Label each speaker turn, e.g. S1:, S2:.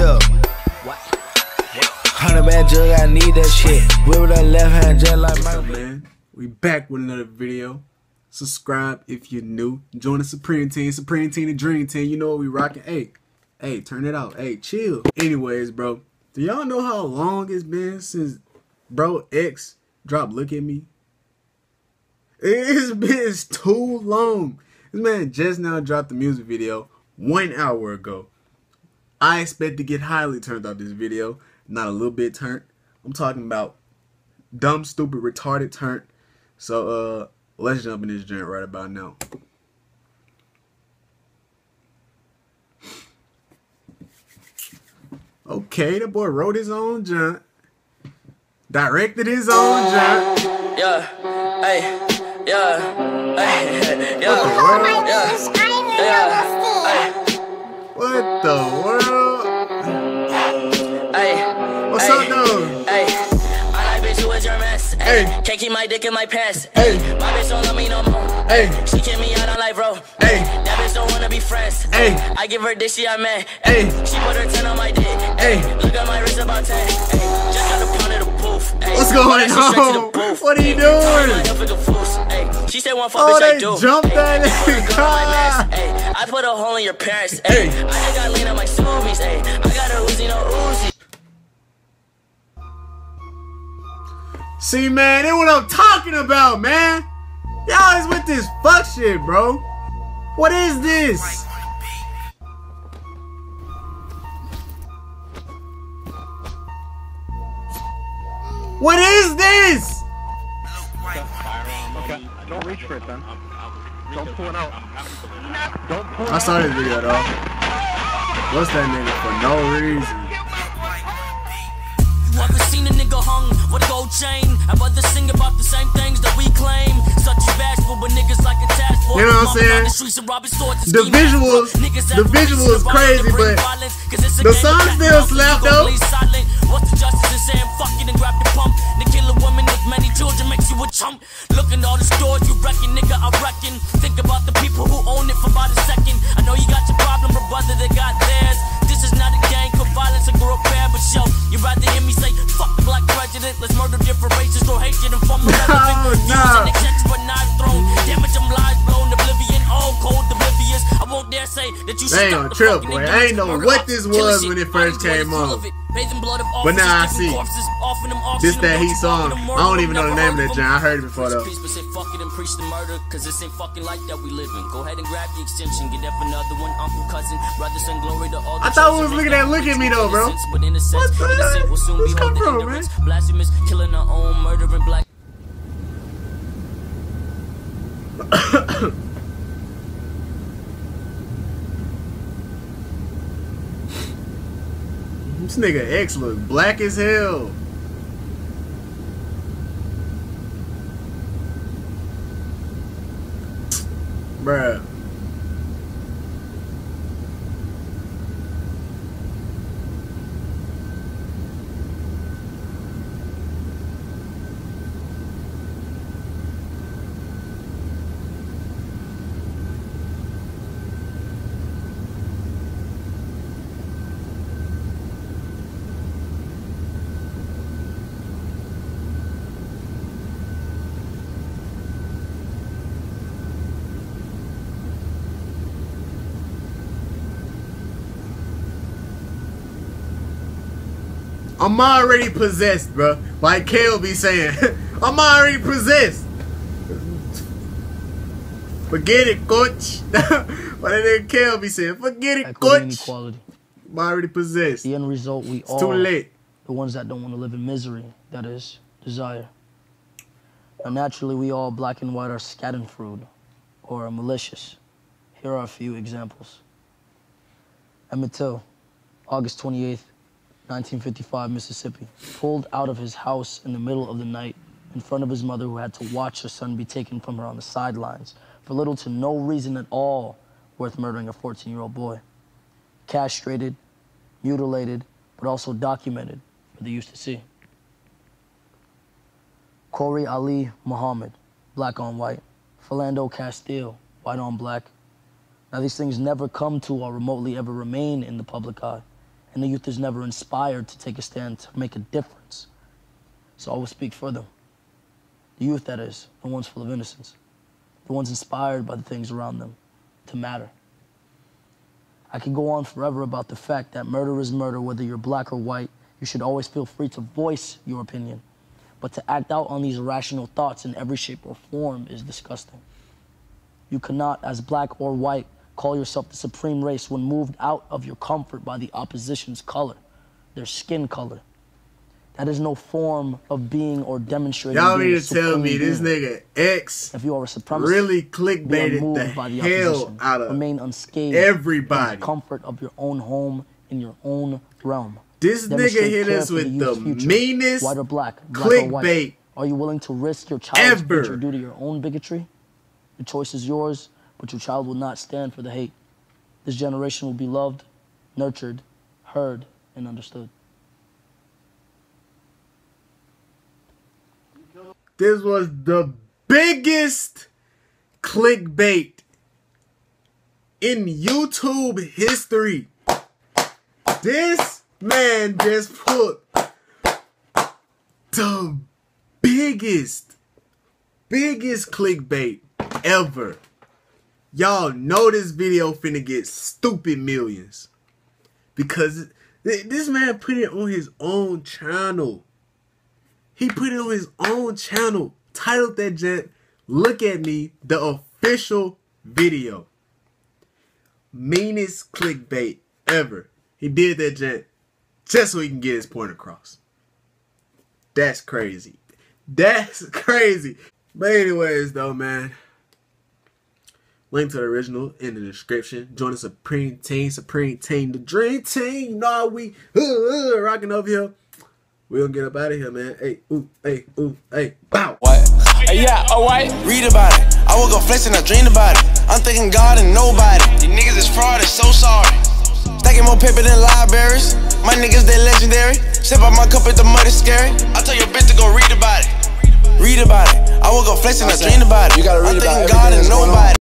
S1: Yeah. Hundred bad jug, I need that shit. Whip with that left hand just like my
S2: man. We back with another video. Subscribe if you're new. Join the Supreme Team, Supreme Team, the Dream Team. You know what we rocking. Hey, hey, turn it out. Hey, chill. Anyways, bro, do y'all know how long it's been since bro X dropped Look at Me? It's been too long. This man just now dropped the music video one hour ago. I expect to get highly turned off this video, not a little bit turned. I'm talking about dumb, stupid, retarded turned. So uh let's jump in this joint right about now. Okay, the boy wrote his own joint. Directed his own joint.
S3: Yeah, hey, yeah, hey, yeah,
S2: What the world?
S3: yeah, yeah, hey,
S2: What the world?
S3: hey,
S2: What's
S3: hey,
S2: up, though?
S3: Hey, I like bitch who is your mess. Hey, can't keep my dick in my pants.
S2: Hey.
S3: my bitch don't love me no more.
S2: Hey.
S3: she kick me out on life, bro.
S2: Hey.
S3: that bitch don't wanna be friends.
S2: Hey.
S3: I give her dick, she I man.
S2: Hey.
S3: she put her ten on my dick.
S2: Hey.
S3: look at my wrist about ten. Hey, just got a pound of the booth. Hey,
S2: What's going
S3: she straight to the
S2: on? What are you doing?
S3: She said one fuck
S2: Oh,
S3: bitch I
S2: they
S3: do.
S2: jumped
S3: Hey,
S2: that
S3: put a
S2: in.
S3: gun on my mask. Hey, I put a hole in your parents. Hey. I just got lean on my zoomies. Hey, I got a Uzi, no Uzi.
S2: See, man, that's what I'm talking about, man. Y'all is with this fuck shit, bro. What is this? What is this?
S4: Okay, don't reach for it then. Don't pull it out. Don't pull it
S2: I
S4: out.
S2: saw this video though. What's that nigga for no reason?
S3: You ever seen a nigga hung with a gold chain? I rather sing about the same things that we claim. Such as bashful, but niggas like a task force.
S2: You know what I'm saying?
S3: The, streets and robbing
S2: The visuals- the
S3: have
S2: visuals
S3: reason
S2: crazy,
S3: riot and bring
S2: but
S3: violence, 'cause it's a
S2: the
S3: game
S2: song still
S3: and
S2: slap, though.
S3: bleed silent. What's the justice in saying fuck it and grab the pump? To kill a woman with many children makes you a chump. Look at all the stores you reckon, nigga, I reckon. Think about the people who own it for about a second. I know you got your problem, but brother, they got theirs. This is not a gang of violence and grow bad, but show. You rather hear me say, fuck the black president, let's murder different races, throw hatred and form irrelevant.
S2: Oh, no.
S3: Using execs but knives thrown. Damage them lies blown, oblivion, all cold, oblivious. I won't dare say that you
S2: ain't
S3: should
S2: gonna
S3: stop
S2: trip, boy. I ain't know what this was when it first came on.
S3: Of it. Bathing blood of
S2: But now I see.
S3: kicking corpses, offering them
S2: This that heat song. I don't even know the name of that joint. I heard it before though.
S3: peace, but say fuck it and preach the murder, cause this ain't fucking life that we living. Go ahead and grab the extension, get up another one, uncle, cousin, brother, send glory to all
S2: I thought we was looking at Look at Me though, bro.
S3: Innocence, But in a sense,
S2: What the
S3: will soon
S2: Where's come from,
S3: ignorance. Blasphemous, killing our own, murdering black.
S2: This nigga X look black as hell. Bruh. I'm already possessed, bro. Like Kale be saying, I'm already possessed. Forget it, coach. what did Kale be saying? Forget it,
S5: equity
S2: coach.
S5: equality.
S2: I'm already possessed.
S5: The end result, we
S2: It's
S5: all,
S2: too late.
S5: the ones that don't want to live in misery, that is, desire. Now, naturally, we all, black and white, are schadenfreude or are malicious. Here are a few examples. Emmett Till, August 28th, 1955, Mississippi, pulled out of his house in the middle of the night in front of his mother who had to watch her son be taken from her on the sidelines for little to no reason at all worth murdering a 14-year-old boy. Castrated, mutilated, but also documented for the use to see. Kori Ali Muhammad, black on white. Philando Castile, white on black. Now, these things never come to or remotely ever remain in the public eye. And the youth is never inspired to take a stand to make a difference. So I will speak for them. The youth, that is, the ones full of innocence, the ones inspired by the things around them to matter. I could go on forever about the fact that murder is murder, whether you're black or white. You should always feel free to voice your opinion. But to act out on these irrational thoughts in every shape or form is disgusting. You cannot, as black or white, call yourself the supreme race when moved out of your comfort by the opposition's color, their skin color. That is no form of being or demonstrating.
S2: Y'all
S5: being
S2: need to tell me this nigga X
S5: If you are a supremacist,
S2: really clickbaited
S5: unmoved by
S2: the
S5: the
S2: hell out of
S5: Remain unscathed
S2: everybody.
S5: in the comfort of your own home in your own realm.
S2: This nigga hit us with the
S5: future.
S2: meanest
S5: white or black, black or
S2: clickbait
S5: Are you willing to risk your child's
S2: ever.
S5: future due to your own bigotry? The choice is yours, but your child will not stand for the hate. This generation will be loved, nurtured, heard, and understood.
S2: This was the biggest clickbait in YouTube history. This man just put the biggest, biggest clickbait ever. Y'all know this video finna get stupid millions. Because th- this man put it on his own channel. He put it on his own channel, titled that jet, Look at Me, the official video. Meanest clickbait ever. He did that jet just so he can get his point across. That's crazy. That's crazy. But anyways, though, man. Link to the original in the description. Join the Supreme Team, Supreme Team, the Dream Team. You know how we uh, uh, rocking over here. We gonna get up out of here, man. Hey, ooh, hey, ooh, hey, bow.
S6: What? Hey, yeah, alright. Read about it. I woke up flexing, I dreamed about it. I'm thinking God and nobody. These niggas is fraud, it's so sorry. Stacking more paper than libraries. My niggas, they legendary. Step out my cup if the mud is scary. I tell your bitch to go read about it. Read about it. I woke up flexing, I dreamed about it.
S7: You gotta read
S6: I'm
S7: about
S6: thinking
S7: everything
S6: God and
S7: that's going on.
S6: nobody.